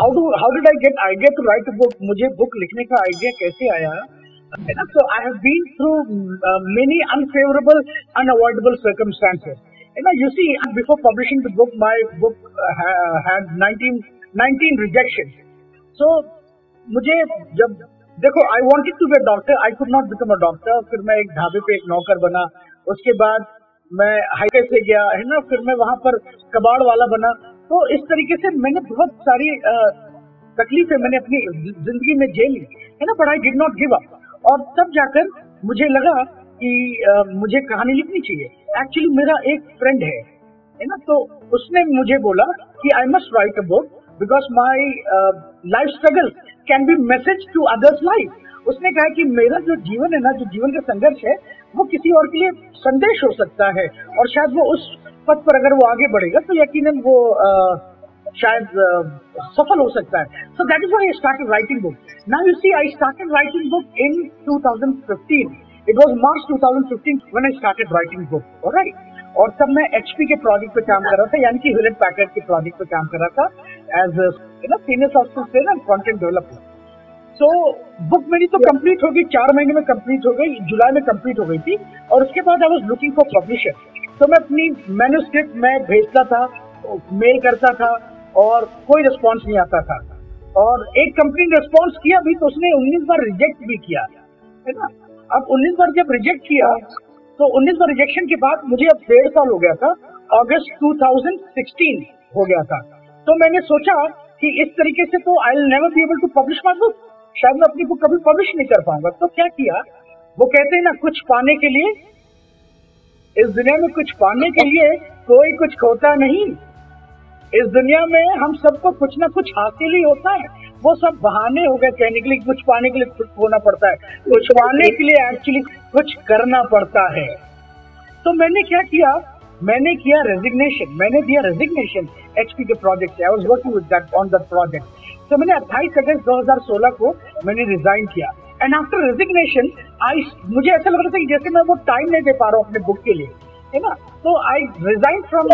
How do how did I get idea to write book मुझे book लिखने का idea कैसे आया? So I have been through many unfavourable unable circumstances है ना you see before publishing the book my book had 19 19 rejection so मुझे जब, देखो I wanted to be a doctor I could not become a doctor फिर मैं एक ढाबे पे एक नौकर बना। उसके बाद मैं हाईवे से गया, है ना? फिर मैं वहाँ पर कबाड़ वाला बना। तो इस तरीके से मैंने बहुत सारी तकलीफें मैंने अपनी ज़िंदगी में झेली है ना? I did not give up और तब जाकर मुझे लगा कि आ, मुझे कहानी लिखनी चाहिए। एक्चुअली मेरा एक फ्रेंड है है ना? तो उसने मुझे बोला कि I must write a book because my life struggle can be message to others life उसने कहा कि मेरा जो जीवन है ना जो जीवन का संघर्ष है वो किसी और के लिए संदेश हो सकता है और शायद वो उस पथ पर अगर वो आगे बढ़ेगा तो यकीनन वो शायद सफल हो सकता है। So that is I started writing book now you see I started writing book in 2015 it was March 2015 when I started writing book alright और तब मैं एचपी के प्रोजेक्ट पे काम कर रहा था, यानी कि ह्यूलेट पैकेट के प्रोजेक्ट पे काम कर रहा था as no senior software and content developer तो बुक मेरी तो कंप्लीट हो गई, चार महीने में कंप्लीट हो गई, जुलाई में कंप्लीट हो गई थी, और उसके बाद I was looking for publisher तो मैं अपनी मैन्यूस्क्रिप्ट में भेजता था मेल करता था और कोई रिस्पॉन्स नहीं आता था। और एक कंपनी ने रिस्पॉन्स किया भी तो उसने उन्नीस बार रिजेक्ट भी किया, है ना? अब उन्नीस बार जब रिजेक्ट किया तो उन्नीस बार रिजेक्शन के बाद मुझे अब डेढ़ साल हो गया था अगस्त 2016 हो गया था। तो मैंने सोचा कि इस तरीके से तो I never be able to publish my book शायद मैं अपनी बुक कभी पब्लिश नहीं कर पाऊँगा। तो क्या किया? वो कहते हैं ना, कुछ पाने के लिए इस दुनिया में कुछ पाने के लिए कोई कुछ खोता नहीं। इस दुनिया में हम सबको कुछ ना कुछ हासिल ही होता है। वो सब बहाने हो गए कहने के लिए, कुछ पाने के लिए कुछ होना पड़ता है। कुछ पाने के लिए एक्चुअली कुछ करना पड़ता है। तो मैंने क्या किया? मैंने किया रेजिग्नेशन मैंने दिया रेजिग्नेशन एचपी के प्रोजेक्ट से। I was working with that on that project तो मैंने 28 अगस्त 2016 को मैंने रिजाइन किया। एंड आफ्टर रेजिग्नेशन आई मुझे ऐसा लग रहा था कि जैसे मैं वो टाइम नहीं दे पा रहा हूँ अपने बुक के लिए है ना? तो I resign from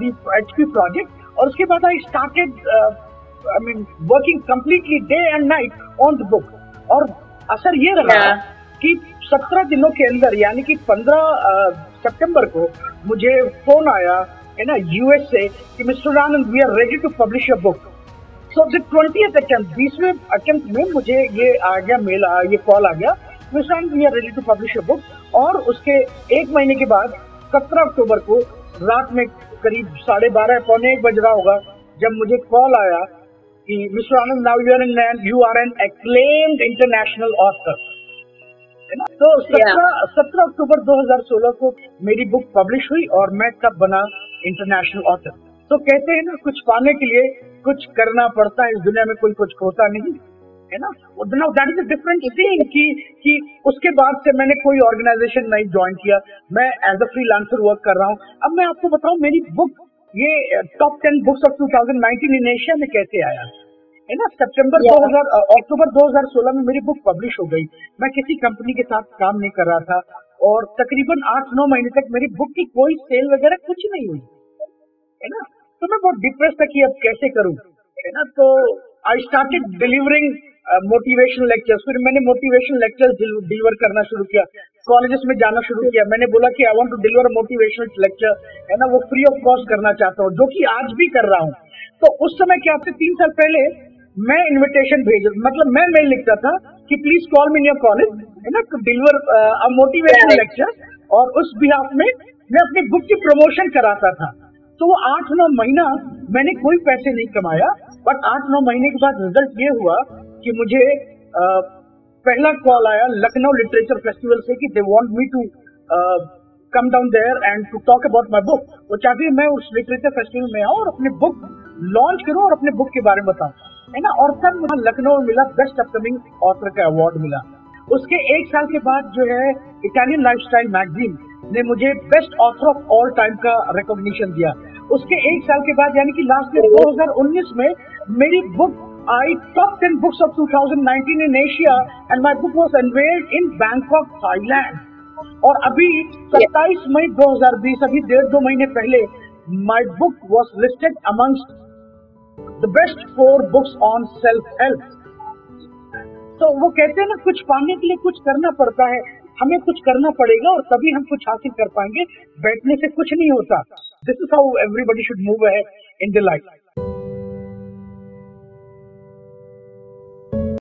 the H P project और उसके बाद I started I mean working completely day and night on the book और असर ये रहा yeah. कि सत्रह दिनों के अंदर यानी कि पंद्रह सितंबर uh, को मुझे फ़ोन आया है ना यूएस से कि Mister Anand we are ready to publish a book so the twenty attempt बीसवें attempt में मुझे ये आ गया मेल आ, ये कॉल आ गया। We are ready to publish a book और उसके एक महीने के बाद सत्रह अक्टूबर को रात में करीब साढ़े बारह पौने एक बज रहा होगा जब मुझे कॉल आया कि Mister Anand now you are an you are an acclaimed international author तो सत्रह सत्रह अक्टूबर 2016 को मेरी बुक पब्लिश हुई और मैं तब बना इंटरनेशनल ऑथर तो कहते हैं ना कुछ पाने के लिए कुछ करना पड़ता है इस दुनिया में कोई कुछ खोता नहीं है ना? Now that is a different thing कि कि उसके बाद से मैंने कोई ऑर्गेनाइजेशन नहीं ज्वाइन किया। मैं as a free freelancer work कर रहा हूँ। अब मैं आपको बताऊँ मेरी बुक ये top ten books of 2019 in Asia में कैसे आया? है ना? सितंबर yeah. 2000 अक्टूबर 2016 में मेरी बुक पब्लिश हो गई। मैं किसी कंपनी के साथ काम नहीं कर रहा था और तकरीबन आठ नौ महीने तक मेरी बुक की कोई सेल वगैरह कुछ नहीं हुई। है ना? तो मैं बहुत डिप्रेस था कि अब कैसे करूँ? है ना? तो I started delivering motivational lectures फिर मैंने मोटिवेशनल लेक्चर्स डिलीवर करना शुरू किया। कॉलेजेस में जाना शुरू किया। मैंने बोला कि I want to deliver motivational lecture है ना? वो फ्री ऑफ़ कॉस्ट करना चाहता हूँ जो कि आज भी कर रहा हूँ। तो उस समय क्या आपसे तीन साल पहले मैं इनविटेशन भेज मतलब मैं मेल लिखता था कि please call me your college है ना? To deliver a motivational lecture और उस बिहाफ में मैं अपनी बुक की प्रमोशन कराता था। तो वो आठ नौ महीना मैंने कोई पैसे नहीं कमाया बट आठ नौ महीने के बाद रिज़ल्ट ये हुआ कि मुझे आ, पहला कॉल आया लखनऊ लिटरेचर फेस्टिवल से कि they want me to come down there and to talk about my book वो चाहती है मैं उस लिटरेचर फेस्टिवल में आऊँ और अपने बुक लॉन्च करूँ और अपने बुक के बारे में बताऊँ। है ना? और तब मुझे लखनऊ में मिला बेस्ट अपकमिंग ऑथर का अवार्ड मिला। उसके एक साल के बाद जो है इटालियन लाइफस्टाइल मैगजीन ने मुझे best author of all time का रिकॉग्निशन दिया। उसके एक साल के बाद, यानी कि लास्ट ईयर 2019 में, मेरी book I top ten books of 2019 in Asia and my book was unveiled in Bangkok Thailand और अभी 27 मई 2020 अभी डेढ़ दो महीने पहले my book was listed amongst the best four books on self help तो वो कहते हैं ना, कुछ पाने के लिए कुछ करना पड़ता है, हमें कुछ करना पड़ेगा और तभी हम कुछ हासिल कर पाएँगे, बैठने से कुछ नहीं होता। This is how everybody should move ahead in their life.